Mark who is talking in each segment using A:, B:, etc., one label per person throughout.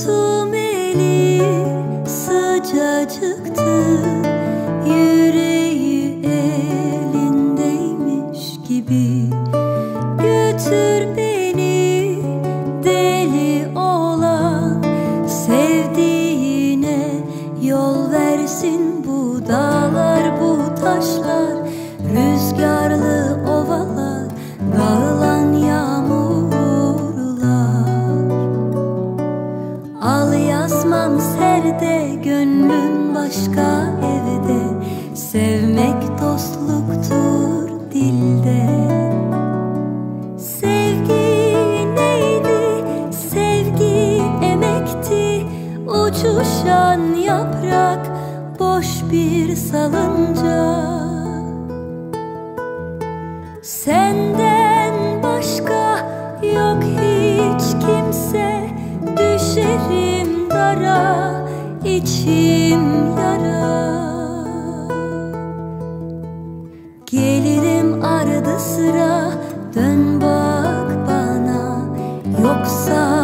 A: Tuttum eli sıcacıktı. Yüreği elindeymiş gibi. Götür beni deli olan. Sevdiğine yol versin bu dağlar bu taşlar. Rüzgarlı ovalar serde gönlüm başka evde. Sevmek dostluktur dilde. Sevgi neydi? Sevgi emekti. Uçuşan yaprak boş bir salınca. Senden içim yara. Gelirim arada sıra dön bak bana. Yoksan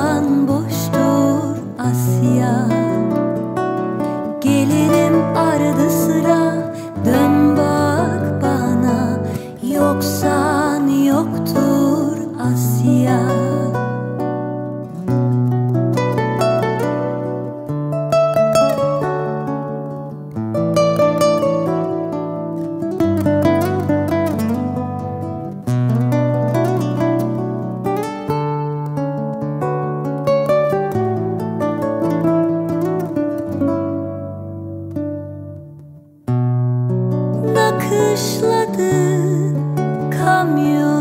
A: from you.